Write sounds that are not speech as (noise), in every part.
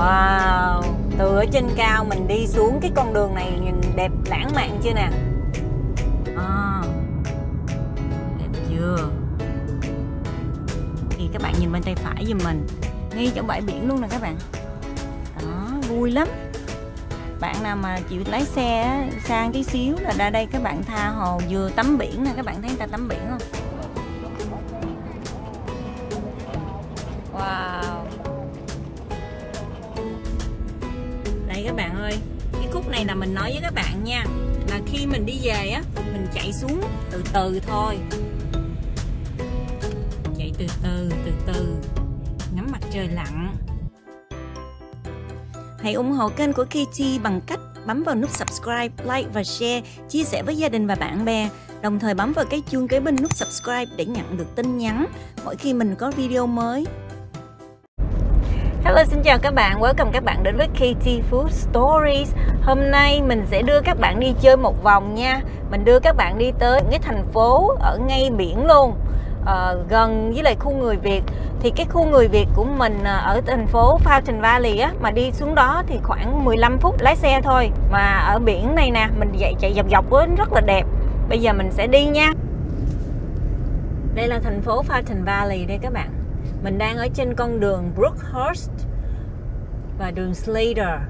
Wow Từ ở trên cao mình đi xuống cái con đường này nhìn đẹp lãng mạn chưa nè? À, Đẹp chưa? Thì các bạn nhìn bên tay phải giùm mình Ngay chỗ bãi biển luôn nè các bạn. Đó vui lắm. Bạn nào mà chịu lái xe sang tí xíu là ra đây các bạn tha hồ vừa tắm biển nè các bạn thấy người ta tắm biển không? Với các bạn nha là khi mình đi về á mình chạy xuống từ từ thôi chạy từ từ từ từ ngắm mặt trời lặn Hãy ủng hộ kênh của KT bằng cách bấm vào nút subscribe, like và share, chia sẻ với gia đình và bạn bè. Đồng thời bấm vào cái chuông kế bên nút subscribe để nhận được tin nhắn mỗi khi mình có video mới. Hello xin chào các bạn, welcome các bạn đến với KT Food Stories. Hôm nay mình sẽ đưa các bạn đi chơi một vòng nha. Mình đưa các bạn đi tới cái thành phố ở ngay biển luôn à, gần với lại khu người Việt. Thì cái khu người Việt của mình ờ, ở thành phố Fountain Valley á mà đi xuống đó thì khoảng 15 phút lái xe thôi. Mà ở biển này nè mình dậy chạy dọc dọc á rất là đẹp. Bây giờ mình sẽ đi nha. Đây là thành phố Fountain Valley đây các bạn mình đang ở trên con đường Brookhurst và đường Slater.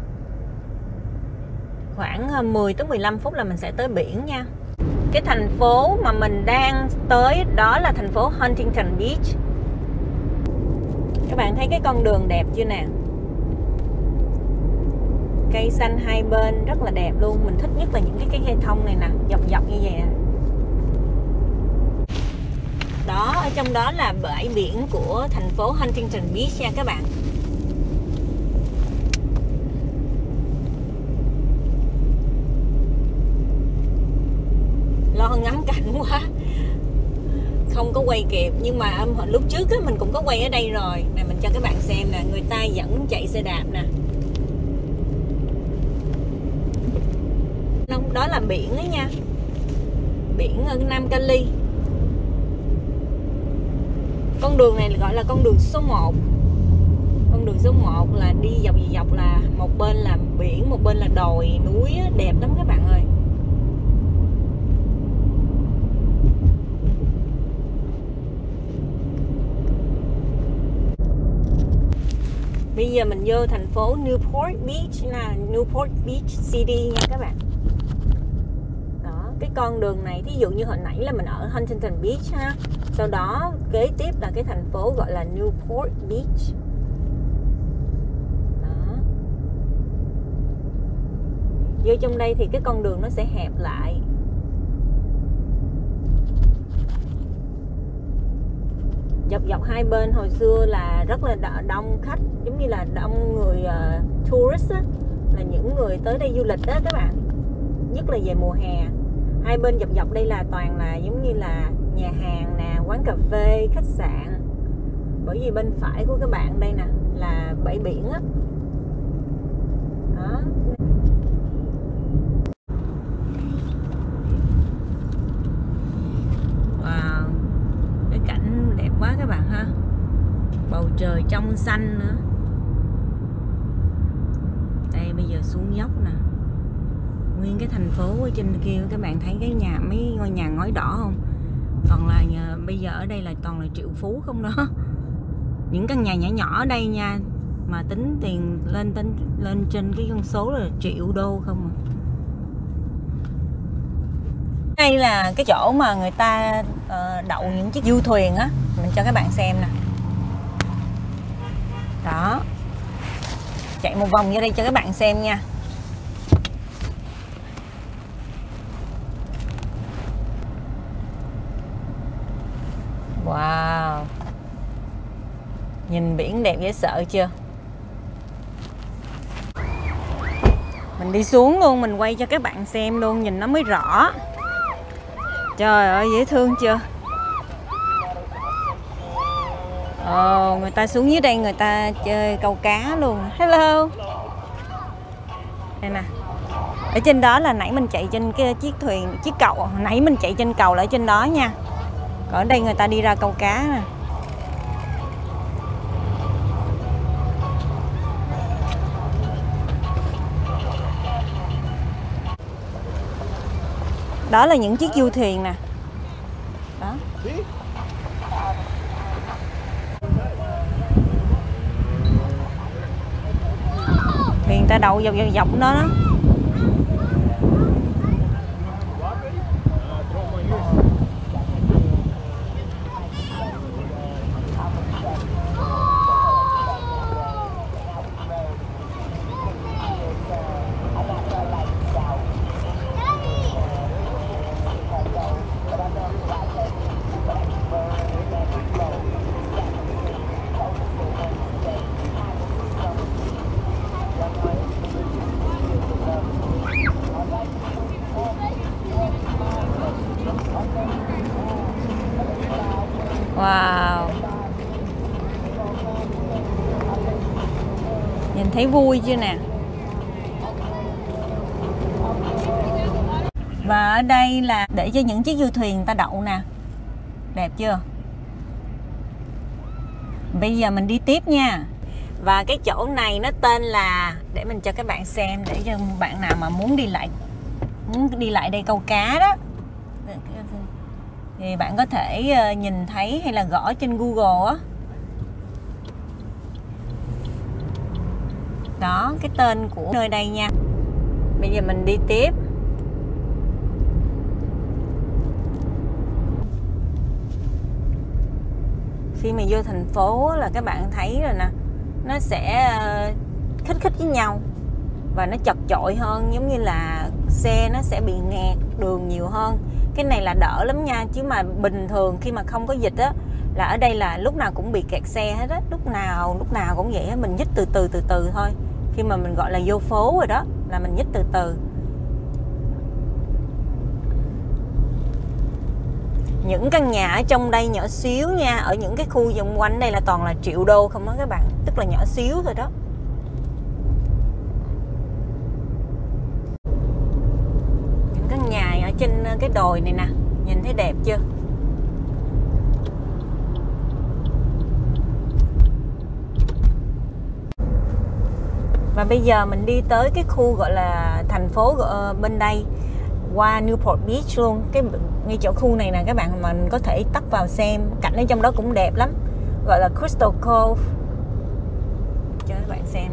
Khoảng ờ, 10 tới 15 phút là mình sẽ tới biển nha. Cái thành phố mà mình đang tới đó là thành phố Huntington Beach. Các bạn thấy cái con đường đẹp chưa nè? Cây xanh hai bên rất là đẹp luôn. Mình thích nhất là những cái cái cây thông này nè, dọc dọc như vậy nè đó ở trong đó là bãi biển của thành phố Huntington Beach nha các bạn. Lo ngắm cảnh (laughs) quá. Không có quay kịp nhưng mà um, lúc trước á, mình cũng có quay ở đây rồi. Nè mình cho các bạn xem nè người ta vẫn chạy xe đạp nè. Đó là biển đó nha. Biển ở Nam Cali con đường này gọi là con đường số 1 con đường số 1 là đi dọc dọc là một bên là biển, một bên là đồi, núi đẹp lắm các bạn ơi. Bây giờ mình vô thành phố Newport Beach, là Newport Beach City nha các bạn cái con đường này thí dụ như hồi nãy là mình ở Huntington Beach ha. Sau đó kế tiếp là cái thành phố gọi là Newport Beach. Đó. Vô trong đây thì cái con đường nó sẽ hẹp lại. Dọc dọc hai bên hồi xưa là rất là đông khách giống như là đông người uh, tourist á, là những người tới đây du lịch đó các bạn. Nhất là về mùa hè hai bên dọc dọc đây là toàn là giống như là nhà hàng nè, quán cà phê, khách sạn. Bởi vì bên phải của các bạn đây nè, là bãi biển á. Đó. Quá các bạn ha. Bầu trời trong xanh nữa. Đây, bây giờ xuống dốc nè nguyên cái thành phố ở trên kia các bạn thấy cái nhà mấy ngôi nhà ngói đỏ không? Còn là nhà, bây giờ ở đây là toàn là triệu phú không đó. (laughs) Những căn nhà nhỏ nhỏ ở đây nha mà tính tiền lên tính lên trên cái con số là triệu đô không à. Đây là cái chỗ mà người ta uh, đậu những chiếc du thuyền á mình cho các bạn xem nè. Đó. Chạy một vòng vô đây cho các bạn xem nha. Wow. Nhìn biển đẹp dễ sợ chưa? Mình đi xuống luôn Mình quay cho các bạn xem luôn Nhìn nó mới rõ. Trời ơi dễ thương chưa? Ồ, người ta xuống dưới đây người ta chơi câu cá luôn. Hello. Đây nè. Ở trên đó là nãy mình chạy trên cái chiếc thuyền Chiếc cầu. Nãy mình chạy trên cầu là ở trên đó nha. Còn ở đây người ta đi ra câu cá nè. Đó là những chiếc du thuyền nè. Đó. Thuyền ta đậu dọc dọc, dọc nó đó. Thấy vui chưa nè? Và ở đây là để cho những chiếc du thuyền ta đậu nè. Đẹp chưa? Bây giờ mình đi tiếp nha. Và cái chỗ này nó tên là, Để mình cho các bạn xem, Để cho bạn nào mà muốn đi lại, Muốn đi lại đây câu cá đó. Thì bạn có thể ờ, nhìn thấy hay là gõ trên Google á. Đó, cái tên của nơi đây nha. Bây giờ mình đi tiếp. Khi mà vô thành phố là các bạn thấy rồi nè, nó sẽ ờ, khích khích với nhau và nó chật chội hơn, giống như là xe nó sẽ bị nghẹt đường nhiều hơn. Cái này là đỡ lắm nha, chứ mà bình thường khi mà không có dịch á, là ở đây là lúc nào cũng bị kẹt xe hết á, lúc nào lúc nào cũng vậy á, mình nhích từ từ từ từ thôi khi mà mình gọi là vô phố rồi đó, là mình nhích từ từ. Những căn nhà ở trong đây nhỏ xíu nha, ở những cái khu xung quanh đây là toàn là triệu đô không đó các bạn, tức là nhỏ xíu thôi đó. Những căn nhà ở trên ờ, cái đồi này nè, nhìn thấy đẹp chưa? Và bây giờ mình đi tới cái khu gọi là thành phố ờ, bên đây, qua Newport Beach luôn. Cái ngay chỗ khu này nè, các bạn mình có thể tắt vào xem, cảnh ở trong đó cũng đẹp lắm. Gọi là Crystal Cove. Cho các bạn xem.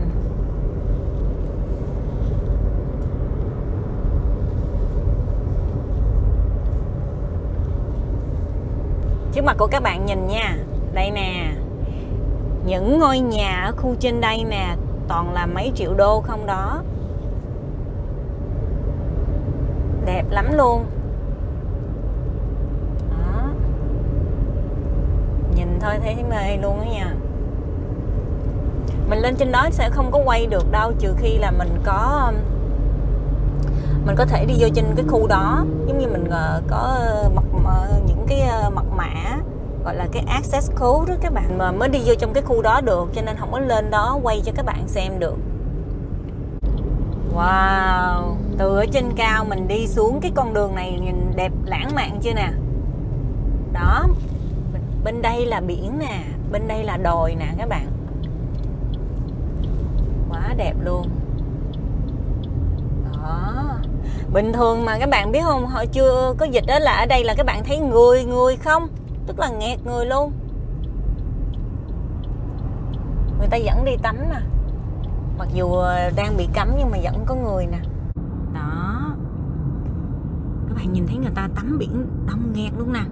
Trước mặt của các bạn nhìn nha. Đây nè. Những ngôi nhà ở khu trên đây nè toàn là mấy triệu đô không đó. Đẹp lắm luôn. Đó. nhìn thôi, thấy mê luôn á nha. Mình lên trên đó sẽ không có quay được đâu, trừ khi là mình có mình có thể đi vô trên cái khu đó. Giống như mình ờ, có ờ, mật ờ, những cái mật mã gọi là cái access code đó các bạn. Mà mới đi vô trong cái khu đó được cho nên không có lên đó quay cho các bạn xem được. Wow Từ ở trên cao mình đi xuống cái con đường này nhìn đẹp lãng mạn chưa nè? Đó Bên đây là biển nè Bên đây là đồi nè các bạn. Quá đẹp luôn. Đó, bình thường mà các bạn biết không họ chưa có dịch đó là ở đây là các bạn thấy người người không? Tức là nghẹt người luôn. Người ta vẫn đi tắm nè. Mặc dù ờ, đang bị cấm nhưng mà vẫn có người nè. Đó. Các bạn nhìn thấy người ta tắm biển đông nghẹt luôn nè.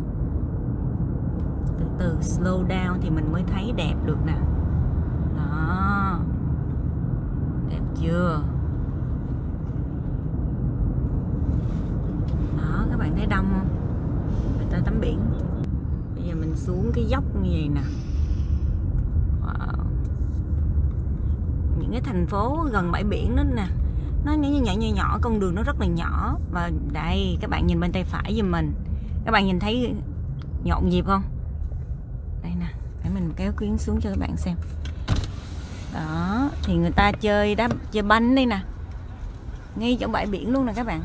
Từ từ, slow down thì mình mới thấy đẹp được nè. Đó. Đẹp chưa? Đó, các bạn thấy đông không? Người ta tắm biển xuống cái dốc như vậy nè. Wow. những cái thành phố gần bãi biển đó nè, nó nhỏ nhỏ nhỏ nhỏ con đường nó rất là nhỏ. Và đây, các bạn nhìn bên tay phải giùm mình. Các bạn nhìn thấy nhộn nhịp không? Đây nè, để mình kéo quyến xuống cho các bạn xem. Đó, thì người ta chơi đá, chơi banh đây nè. Ngay chỗ bãi biển luôn nè các bạn.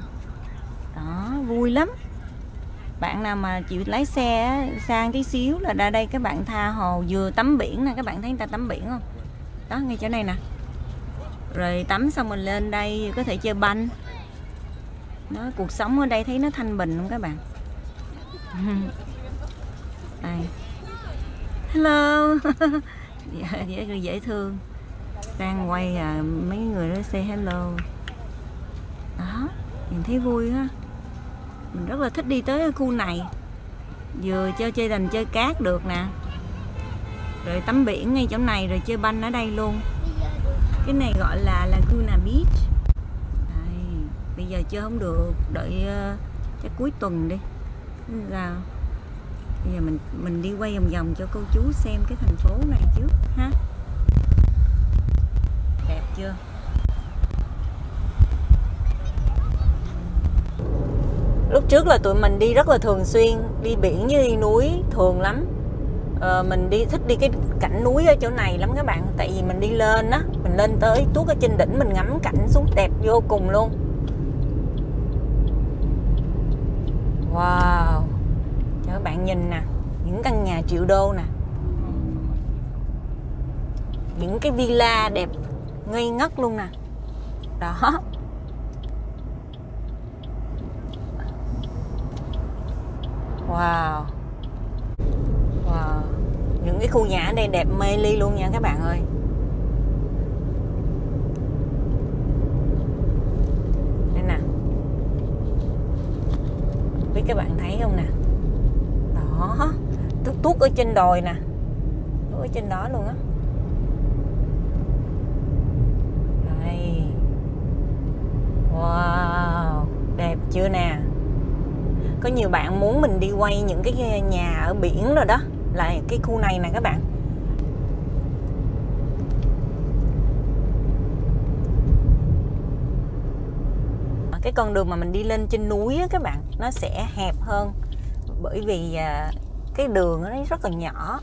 Đó, vui lắm bạn nào mà chịu lái xe sang tí xíu là ra đây các bạn tha hồ vừa tắm biển nè các bạn thấy người ta tắm biển không? Đó ngay chỗ này nè. Rồi tắm xong mình lên đây có thể chơi banh. Đó, cuộc sống ở đây thấy nó thanh bình không các bạn. (laughs) Đây. Hello. (laughs) Dạ, dễ, dễ, thương. Đang quay à, mấy người đó say hello. Đó nhìn thấy vui ha mình rất là thích đi tới khu này. Vừa chơi chơi đành chơi cát được nè. Rồi tắm biển ngay chỗ này rồi chơi banh ở đây luôn. Cái này gọi là Laguna Beach. Đây, bây giờ chơi không được đợi uh, chắc cuối tuần đi. Là bây giờ mình mình đi quay vòng vòng cho cô chú xem cái thành phố này trước ha. Đẹp chưa? Lúc trước là tụi mình đi rất là thường xuyên đi biển với đi núi thường lắm. Ờ, mình đi thích đi cái cảnh núi ở chỗ này lắm các bạn tại vì mình đi lên á mình lên tới tuốt ở trên đỉnh mình ngắm cảnh xuống đẹp vô cùng luôn. Wow. Cho các bạn nhìn nè những căn nhà triệu đô nè. Những cái villa đẹp ngây ngất luôn nè. Đó. Wow. Wow. Những cái khu nhà ở đây đẹp mê ly luôn nha các bạn ơi. Đây nè. Biết các bạn thấy không nè? Đó. Tuốt tuốt ở trên đồi nè. Tuốt ở trên đó luôn á. Wow. Đẹp chưa nè? Có nhiều bạn muốn mình đi quay những cái nhà ở biển rồi đó. Là cái khu này nè các bạn. Cái con đường mà mình đi lên trên núi á các bạn, nó sẽ hẹp hơn. Bởi vì à, cái đường nó rất là nhỏ.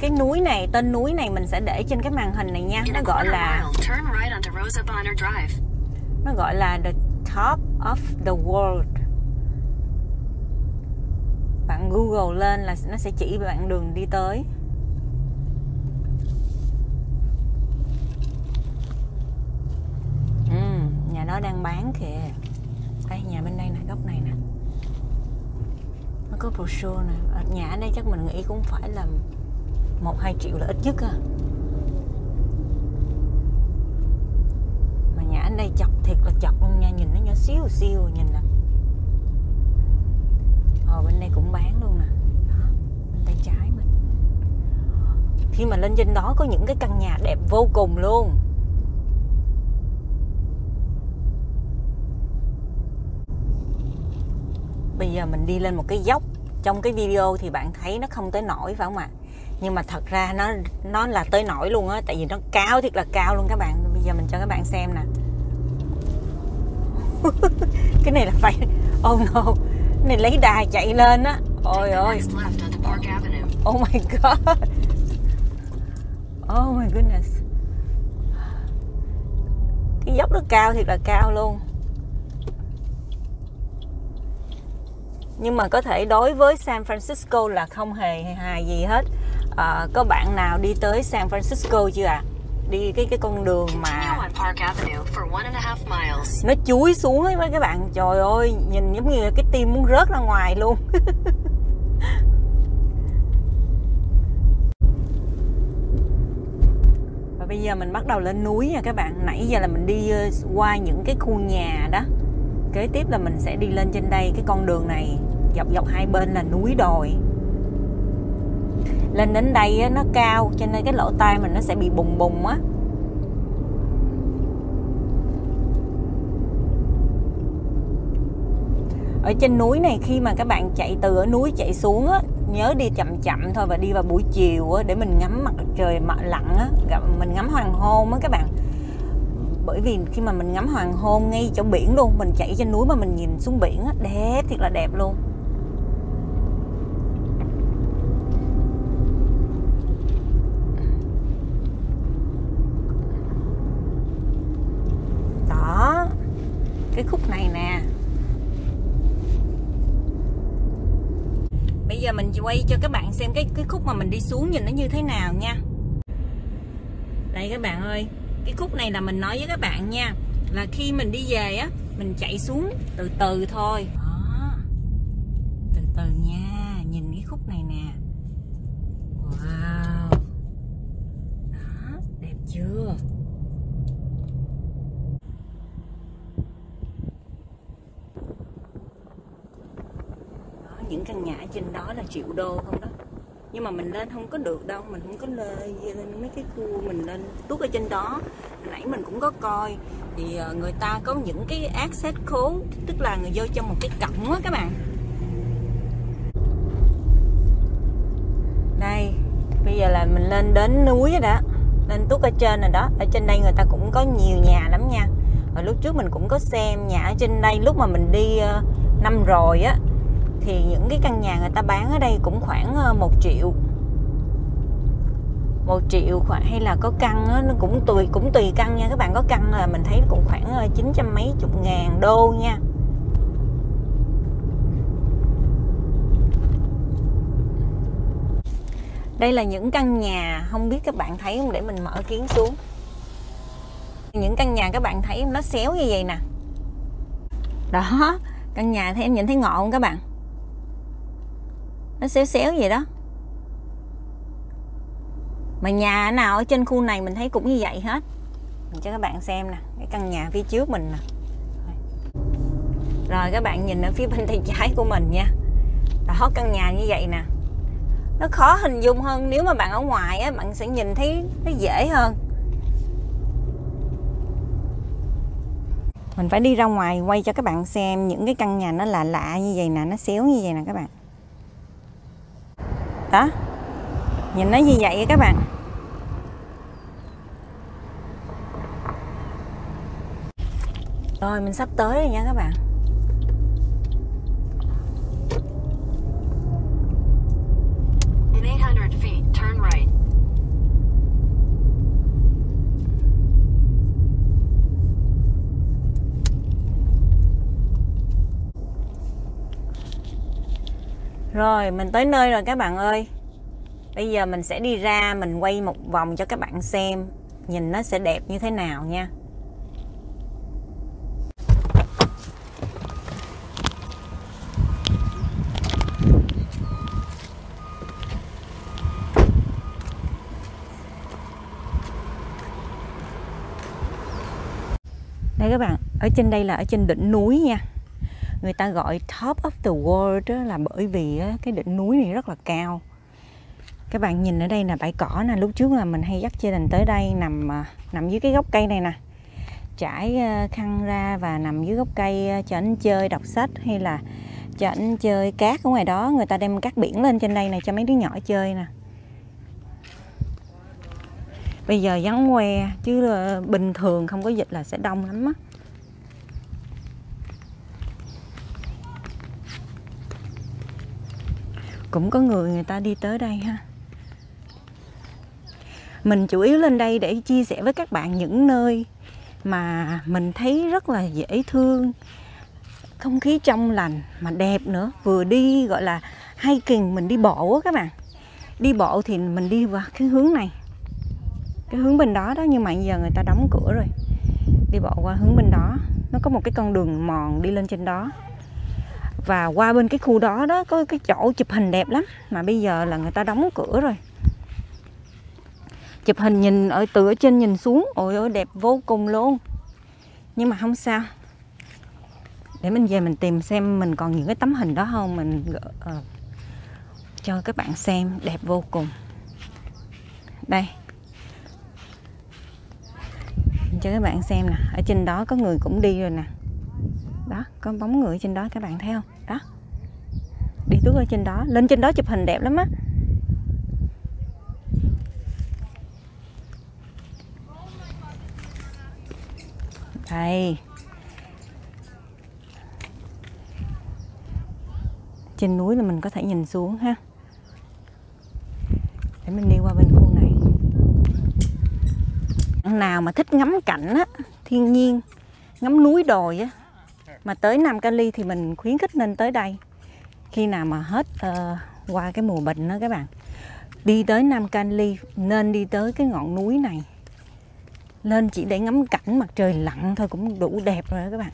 Cái núi này, tên núi này mình sẽ để trên cái màn hình này nha. Nó gọi là nó gọi là the top of the world. Bạn google lên là nó sẽ chỉ bạn đường đi tới. Ừ, nhà đó đang bán kìa. Đây nhà bên đây nè góc này nè. Nó có brochure nè. Nhà ở đây chắc mình nghĩ cũng phải là một hai triệu là ít nhất à nhà anh đây chọc thiệt là chật luôn nha, nhìn nó nhỏ xíu xíu, nhìn nè. Ờ bên đây cũng bán luôn nè. Đó bên tay trái mình khi mà lên trên đó có những cái căn nhà đẹp vô cùng luôn. Bây giờ mình đi lên một cái dốc. Trong cái video thì bạn thấy nó không tới nổi phải không ạ? Nhưng mà thật ra nó nó là tới nổi luôn á, tại vì nó cao, thiệt là cao luôn các bạn. Bây giờ mình cho các bạn xem nè. (laughs) cái này là phải oh no. Cái này lấy đà chạy lên á. Ôi ôi. oh my god. Oh my goodness. Cái dốc nó cao thiệt là cao luôn. Nhưng mà có thể đối với San Francisco là không hề hài gì hết. À, có bạn nào đi tới San Francisco chưa à đi cái cái con đường mà nó chuối xuống ấy mấy các bạn. Trời ơi nhìn giống như cái tim muốn rớt ra ngoài luôn. (laughs) Và bây giờ mình bắt đầu lên núi nha các bạn. Nãy giờ là mình đi ờ, qua những cái khu nhà đó. Kế tiếp là mình sẽ đi lên trên đây cái con đường này. Dọc dọc hai bên là núi đồi lên đến đây á, nó cao cho nên cái lỗ tai mình nó sẽ bị bùng bùng á. Ở trên núi này khi mà các bạn chạy từ ở núi chạy xuống á nhớ đi chậm chậm thôi và đi vào buổi chiều á để mình ngắm mặt trời mặt lặn á mình ngắm hoàng hôn á các bạn. Bởi vì khi mà mình ngắm hoàng hôn ngay chỗ biển luôn mình chạy trên núi mà mình nhìn xuống biển á đẹp thiệt là đẹp luôn. Cái khúc này nè. Bây giờ mình quay cho các bạn xem cái cái khúc mà mình đi xuống nhìn nó như thế nào nha. Đây các bạn ơi, cái khúc này là mình nói với các bạn nha, là khi mình đi về á, mình chạy xuống từ từ thôi đó từ từ nha nhìn cái khúc này nè wow đó đẹp chưa đó những căn nhà ở trên đó là triệu đô không đó. Nhưng mà mình lên không có được đâu mình không có lên, lên mấy cái khu mình lên tuốt ở trên đó. Nãy mình cũng có coi thì ờ, người ta có những cái access code tức là người vô trong một cái cổng á các bạn. Đây bây giờ là mình lên đến núi rồi đó lên tuốt ở trên rồi đó. Ở trên đây người ta cũng có nhiều nhà lắm nha. Và lúc trước mình cũng có xem nhà ở trên đây lúc mà mình đi ờ, năm rồi á thì những cái căn nhà người ta bán ở đây cũng khoảng ờ, một triệu. Một triệu khoảng, hay là có căn nó cũng tùy cũng tùy căn nha. Các bạn có căn là mình thấy cũng khoảng ờ, chín trăm mấy chục ngàn đô nha. Đây là những căn nhà, không biết các bạn thấy không? Để mình mở kiến xuống. Những căn nhà các bạn thấy nó xéo như vậy nè. Đó, căn nhà thấy em nhìn thấy ngọn không các bạn? Nó xéo xéo vậy đó. Mà nhà nào ở trên khu này mình thấy cũng như vậy hết. Mình cho các bạn xem nè, cái căn nhà phía trước mình nè. Rồi các bạn nhìn ở phía bên tay trái của mình nha. Đó căn nhà như vậy nè. Nó khó hình dung hơn, nếu mà bạn ở ngoài á, bạn sẽ nhìn thấy nó dễ hơn. Mình phải đi ra ngoài quay cho các bạn xem những cái căn nhà nó lạ lạ như vậy nè, nó xéo như vậy nè các bạn đó nhìn nó như vậy các bạn. Rồi mình sắp tới rồi nha các bạn. In 800 feet, turn right. Rồi mình tới nơi rồi các bạn ơi Bây giờ mình sẽ đi ra, Mình quay một vòng cho các bạn xem Nhìn nó sẽ đẹp như thế nào nha. Đây các bạn, Ở trên đây là ở trên đỉnh núi nha. Người ta gọi top of the world đó là bởi vì cái đỉnh núi này rất là cao các bạn nhìn ở đây là bãi cỏ nè, lúc trước là mình hay dắt gia đình tới đây nằm à, nằm dưới cái gốc cây này nè. Trải ờ, khăn ra và nằm dưới gốc cây ờ, cho anh chơi, đọc sách hay là cho anh chơi cát ở ngoài đó. Người ta đem cát biển lên trên đây này cho mấy đứa nhỏ chơi nè. Bây giờ vắng que chứ ờ, bình thường không có dịch là sẽ đông lắm á. Cũng có người người ta đi tới đây ha mình chủ yếu lên đây để chia sẻ với các bạn những nơi mà mình thấy rất là dễ thương, không khí trong lành mà đẹp nữa. Vừa đi, gọi là, hiking, mình đi bộ á các bạn. Đi bộ thì mình đi vào cái hướng này, cái hướng bên đó đó, nhưng mà giờ người ta đóng cửa rồi. Đi bộ qua hướng bên đó, nó có một cái con đường mòn đi lên trên đó. Và qua bên cái khu đó đó, có cái chỗ chụp hình đẹp lắm. Mà bây giờ là người ta đóng cửa rồi chụp hình nhìn ở từ ở trên nhìn xuống. Ôi ôi đẹp vô cùng luôn. Nhưng mà không sao. Để mình về mình tìm xem mình còn những cái tấm hình đó không? Mình uh, cho các bạn xem. Đẹp vô cùng. Đây. Mình cho các bạn xem nè. Ở trên đó có người cũng đi rồi nè. Đó có bóng người trên đó các bạn thấy không? Đó. Đi tuốt ở trên đó. Lên trên đó chụp hình đẹp lắm á. Đây. Trên núi là mình có thể nhìn xuống ha. Để mình đi qua bên khu này. Nào mà thích ngắm cảnh á thiên nhiên ngắm núi đồi á mà tới Nam Cali thì mình khuyến khích nên tới đây. Khi nào mà hết uh, qua cái mùa bệnh đó các bạn đi tới Nam Cali nên đi tới cái ngọn núi này lên chỉ để ngắm cảnh mặt trời lặn thôi cũng đủ đẹp rồi đó các bạn.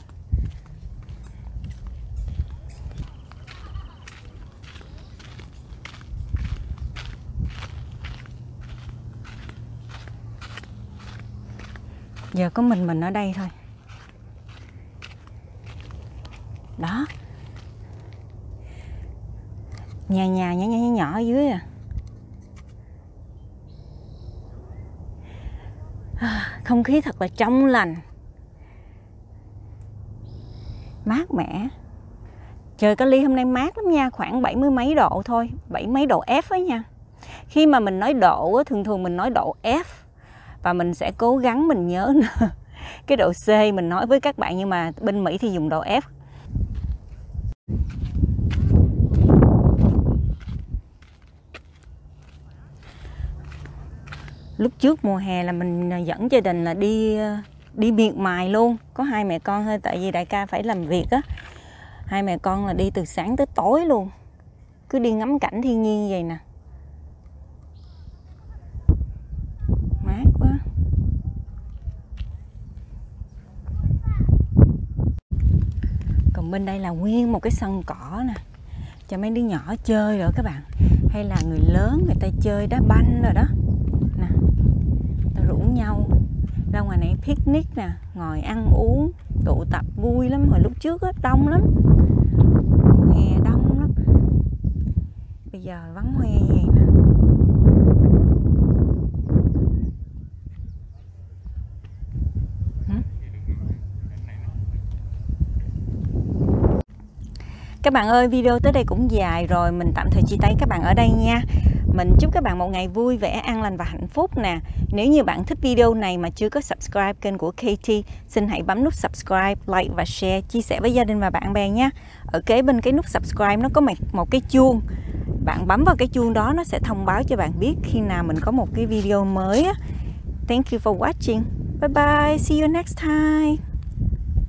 Giờ có mình mình ở đây thôi. Đó. Nhà nhà nhỏ nhỏ nhỏ, ở dưới à À, không khí thật là trong lành. Mát mẻ. Trời Cali hôm nay mát lắm nha, khoảng bảy mươi mấy độ thôi, bảy mấy độ F ấy nha. Khi mà mình nói độ thường thường mình nói độ F, và mình sẽ cố gắng mình nhớ (laughs) cái độ C mình nói với các bạn, nhưng mà bên Mỹ thì dùng độ F lúc trước mùa hè là mình à, dẫn gia đình là đi à, đi miệt mài luôn. Có hai mẹ con thôi, tại vì đại ca phải làm việc á. Hai mẹ con là đi từ sáng tới tối luôn. Cứ đi ngắm cảnh thiên nhiên vậy nè. Mát quá. Còn bên đây là nguyên một cái sân cỏ nè, cho mấy đứa nhỏ chơi rồi các bạn. Hay là người lớn người ta chơi đá banh rồi đó nhau. Ra ngoài này picnic nè, ngồi ăn uống, tụ tập vui lắm. Hồi lúc trước á, đông lắm. Hè đông lắm. Bây giờ vắng hoe vậy nè. Các bạn ơi, video tới đây cũng dài rồi. Mình tạm thời chia tay các bạn ở đây nha mình chúc các bạn một ngày vui vẻ, an lành và hạnh phúc nè. Nếu như bạn thích video này mà chưa có subscribe kênh của KT, xin hãy bấm nút subscribe, like và share, chia sẻ với gia đình và bạn bè nhé. Ở kế bên cái nút subscribe nó có một, một cái chuông. Bạn bấm vào cái chuông đó nó sẽ thông báo cho bạn biết khi nào mình có một cái video mới. Thank you for watching. Bye bye. See you next time.